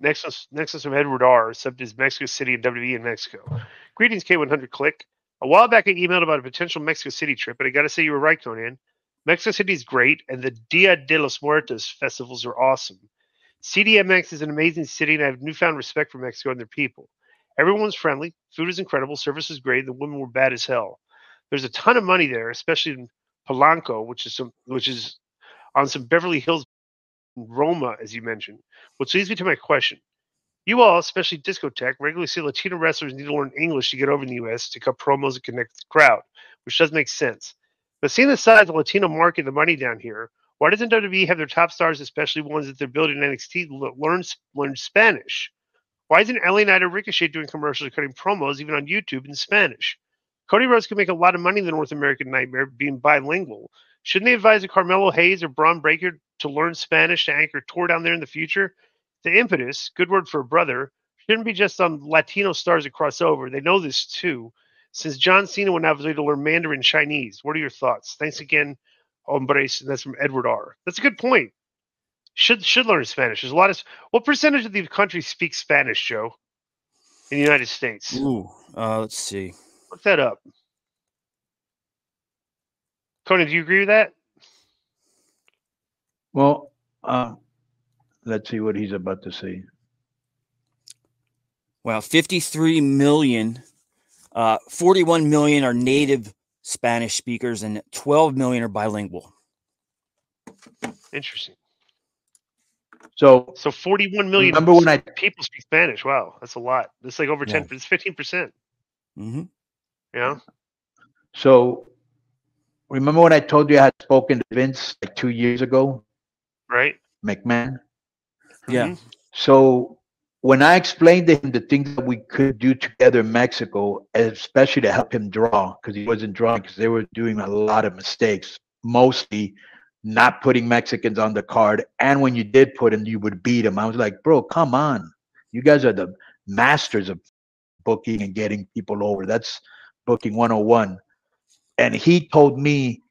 Next is next from Edward R. Subbed is Mexico City and WWE in Mexico. Greetings, K100 Click. A while back, I emailed about a potential Mexico City trip, but I got to say you were right, Konnan. Mexico City is great, and the Dia de los Muertos festivals are awesome. CDMX is an amazing city, and I have newfound respect for Mexico and their people. Everyone's friendly, food is incredible, service is great, and the women were bad as hell. There's a ton of money there, especially in Polanco, which is some, which is on some Beverly Hills, Roma, as you mentioned. Which leads me to my question: You all, especially Discotheque, regularly see Latino wrestlers need to learn English to get over in the U.S. to cut promos and connect with the crowd, which does make sense. But seeing the size of the Latino market and the money down here, why doesn't WWE have their top stars, especially ones that they're building in NXT, learn learn Spanish? Why isn't LA Knight or Ricochet doing commercials or cutting promos even on YouTube in Spanish? Cody Rhodes could make a lot of money in the North American Nightmare being bilingual. Shouldn't they advise a Carmelo Hayes or Bron Breakker to learn Spanish to anchor tour down there in the future? The impetus, good word for a brother, shouldn't be just on Latino stars that cross over. They know this too since John Cena went out of his way to learn Mandarin Chinese. What are your thoughts? Thanks again, Hombres. And that's from Edward R. That's a good point. Should should learn Spanish. There's a lot of what percentage of the country speaks Spanish, Joe? In the United States. Ooh, uh, let's see. Look that up. Konnan, do you agree with that? Well, uh, let's see what he's about to say. Well, 53 million uh, 41 million are native Spanish speakers, and 12 million are bilingual. Interesting. So, so 41 million remember when I, people speak Spanish. Wow, that's a lot. It's like over 10. Yeah. It's 15 percent. Mm-hmm. Yeah. So, remember when I told you I had spoken to Vince like two years ago? Right. McMahon. Yeah. Mm-hmm. So when I explained to him the things that we could do together in Mexico, especially to help him draw, because he wasn't drawing, because they were doing a lot of mistakes, mostly not putting Mexicans on the card. And when you did put them, you would beat them. I was like, bro, come on. You guys are the masters of booking and getting people over. That's booking 101. And he told me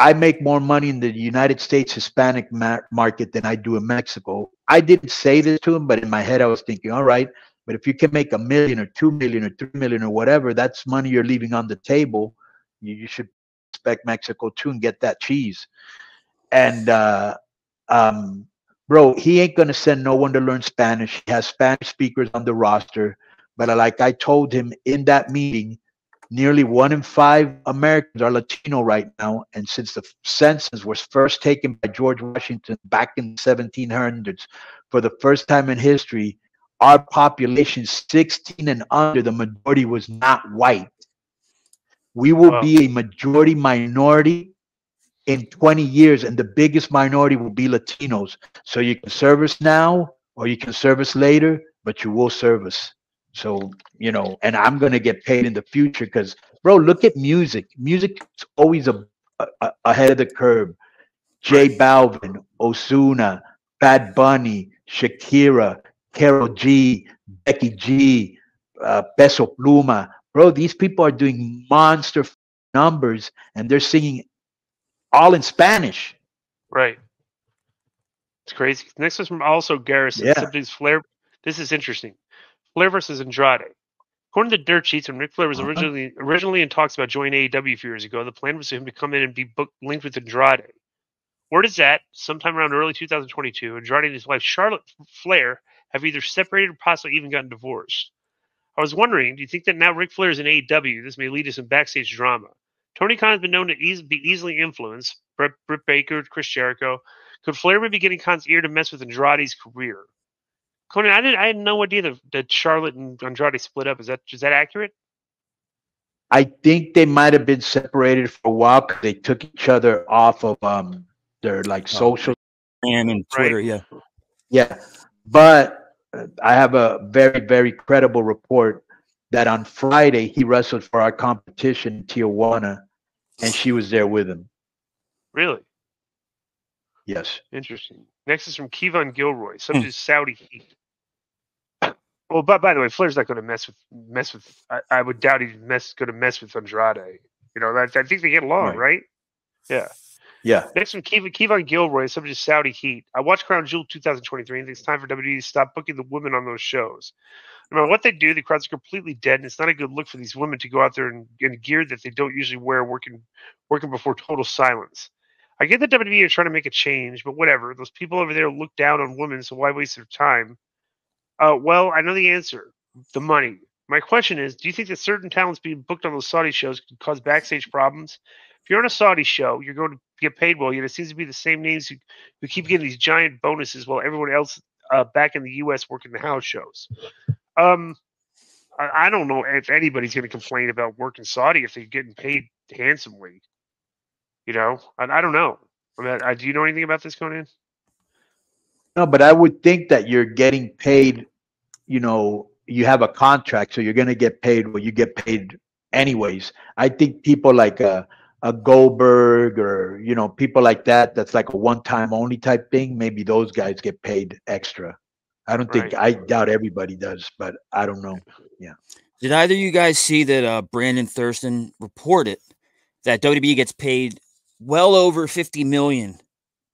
I make more money in the United States Hispanic market than I do in Mexico. I didn't say this to him, but in my head I was thinking, all right, but if you can make a million or two million or three million or whatever, that's money you're leaving on the table. You, you should expect Mexico too and get that cheese. And uh, um, bro, he ain't gonna send no one to learn Spanish. He has Spanish speakers on the roster, but like I told him in that meeting, nearly one in five Americans are Latino right now. And since the census was first taken by George Washington back in the 1700s, for the first time in history, our population 16 and under, the majority was not white. We will wow. be a majority minority in 20 years, and the biggest minority will be Latinos. So you can service now or you can service later, but you will service. So, you know, and I'm going to get paid in the future because, bro, look at music. Music is always a, a, ahead of the curve. J Balvin, Ozuna, Bad Bunny, Shakira, Karol G, Becky G, uh, Peso Pluma. Bro, these people are doing monster numbers and they're singing all in Spanish. Right. It's crazy. Next is from also Garrison. Yeah. Something's Flair. This is interesting. Flair versus Andrade. According to Dirt Sheets, when Ric Flair was uh-huh. originally originally in talks about joining AEW a few years ago, the plan was for him to come in and be booked, linked with Andrade. Word is that sometime around early 2022, Andrade and his wife Charlotte Flair have either separated or possibly even gotten divorced. I was wondering, do you think that now Ric Flair is in AEW, this may lead to some backstage drama? Tony Khan has been known to eas- be easily influenced. Britt, Britt Baker, Chris Jericho. Could Flair maybe getting Khan's ear to mess with Andrade's career? Konnan, I didn't. I had no idea that, that Charlotte and Andrade split up. Is that is that accurate? I think they might have been separated for a while because they took each other off of um their like oh, social and and Twitter. Right. Yeah, yeah. But uh, I have a very very credible report that on Friday he wrestled for our competition in Tijuana, and she was there with him. Really? Yes. Interesting. Next is from Kevon Gilroy, subject is Saudi Heat. Well, but by the way, Flair's not going to mess with mess with. I, I would doubt he's mess going to mess with Andrade. You know, I, I think they get along, right? right? Yeah. Yeah. Next one, Kevin, Kevon Gilroy, subject to Saudi Heat. I watched Crown Jewel 2023 and think it's time for WWE to stop booking the women on those shows. No matter what they do, the crowds are completely dead, and it's not a good look for these women to go out there in, in gear that they don't usually wear, working working before total silence. I get that WWE are trying to make a change, but whatever. Those people over there look down on women, so why waste their time? Uh, well, I know the answer: the money. My question is, do you think that certain talents being booked on those Saudi shows could cause backstage problems? If you're on a Saudi show, you're going to get paid well, yet it seems to be the same names who, who keep getting these giant bonuses while everyone else uh, back in the U.S. working the house shows. Um, I, I don't know if anybody's going to complain about working Saudi if they're getting paid handsomely. You know, I, I don't know. I mean, I, do you know anything about this, Konnan? No, but I would think that you're getting paid. You know, you have a contract, so you're going to get paid what you get paid anyways. I think people like a, a Goldberg or you know people like that, that's like a one-time only type thing. Maybe those guys get paid extra. I don't think Right. I doubt everybody does, but I don't know. Yeah. Did either of you guys see that uh, Brandon Thurston reported that WWE gets paid well over 50 million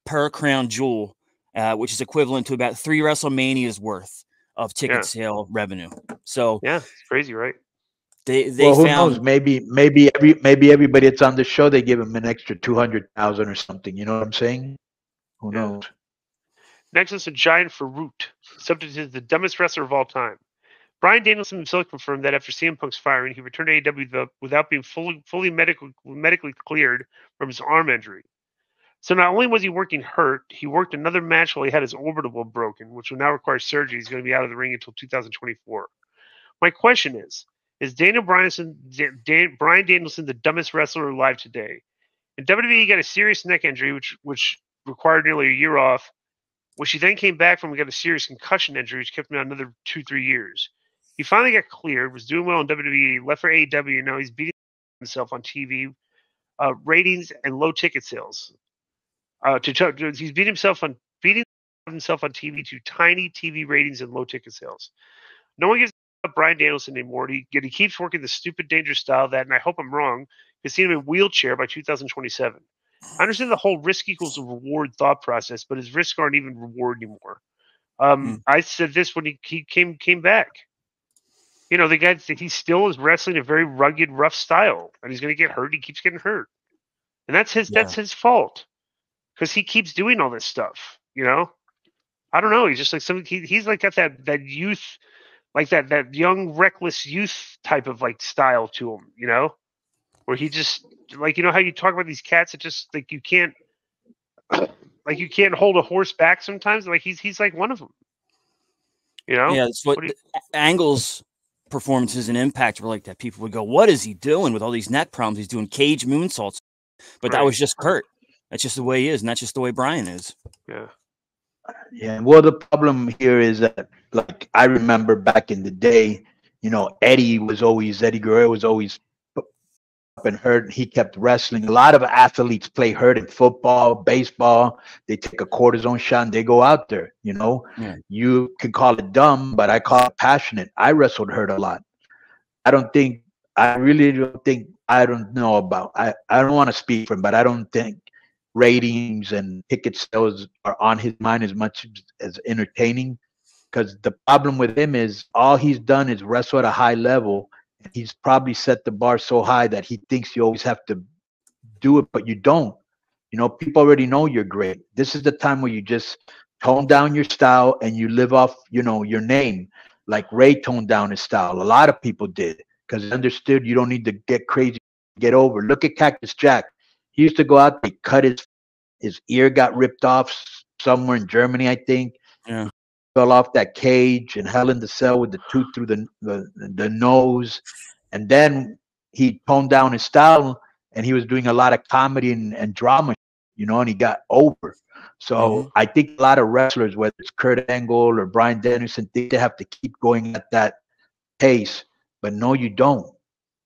per crown jewel, uh, which is equivalent to about three WrestleManias worth of ticket Yeah. sale revenue. So Yeah, it's crazy, right? they they well, who found knows? Maybe maybe every maybe everybody that's on the show they give them an extra two hundred thousand or something. You know what I'm saying? Who Yeah. knows? Next is a giant Farouk, subject is the dumbest wrestler of all time. Bryan Danielson himself confirmed that after CM Punk's firing, he returned to AEW without being fully fully medical, medically cleared from his arm injury. So not only was he working hurt, he worked another match while he had his orbital broken, which will now require surgery. He's going to be out of the ring until 2024. My question is: Is Daniel Bryanson, Dan, Bryan Danielson the dumbest wrestler alive today? In WWE, got a serious neck injury, which which required nearly a year off which he then came back from and got a serious concussion injury, which kept him out another two, three years. He finally got cleared, was doing well in WWE, left for AEW, and now he's beating himself on TV, uh, ratings and low ticket sales. Uh, to, to he's beat himself on beating himself on TV to tiny TV ratings and low ticket sales. No one gives up Bryan Danielson anymore. He, yet he keeps working the stupid, dangerous style that, and I hope I'm wrong, has seen him in a wheelchair by 2027. I understand the whole risk equals reward thought process, but his risks aren't even reward anymore. Um, Hmm. I said this when he, he came came back. You know, the guy he still is wrestling a very rugged, rough style, and he's going to get hurt. He keeps getting hurt, and that's his Yeah. that's his fault because he keeps doing all this stuff. You know, I don't know. He's just like some. He, he's like got that that youth, like that that young reckless youth type of like style to him. You know, where he just like you know how you talk about these cats that just like you can't like you can't hold a horse back sometimes like he's he's like one of them you know yeah, that's what, What you- Angle's performances and impact were like that. People would go, "What is he doing with all these neck problems? He's doing cage moonsaults." But that was just Kurt. That's just the way he is, and that's just the way Bryan is. yeah Yeah. Well, the problem here is that, like, I remember back in the day, you know, Eddie was always Eddie Guerrero was always up and hurt. He kept wrestling. A lot of athletes play hurt in football, baseball. They take a cortisone shot and they go out there. You know, Yeah. you can call it dumb, but I call it passionate. I wrestled hurt a lot. I don't think. I really don't think. I don't know about. I I don't want to speak for him, but I don't think ratings and ticket sales are on his mind as much as entertaining. Because the problem with him is all he's done is wrestle at a high level. And he's probably set the bar so high that he thinks you always have to do it, but you don't. You know, people already know you're great. This is the time where you just tone down your style and you live off, you know, your name. Like Ray toned down his style. A lot of people did because understood you don't need to get crazy, get over. Look at Cactus Jack. He used to go out, they cut his his ear got ripped off somewhere in Germany, I think. Yeah. Fell off that cage and hell in the cell with the tooth through the, the the nose. And then he toned down his style and he was doing a lot of comedy and, and drama, you know, and he got over. So Mhm. I think a lot of wrestlers, whether it's Kurt Angle or Bryan Danielson, think they have to keep going at that pace. But no, you don't.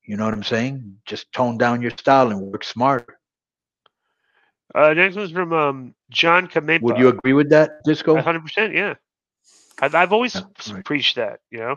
You know what I'm saying? Just tone down your style and work smart. Uh next one's from um john Kamempa. Would you agree with that, Disco? 100% yeah I've, I've always right. preached that you know